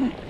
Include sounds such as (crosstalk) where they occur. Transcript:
Hmm. (laughs)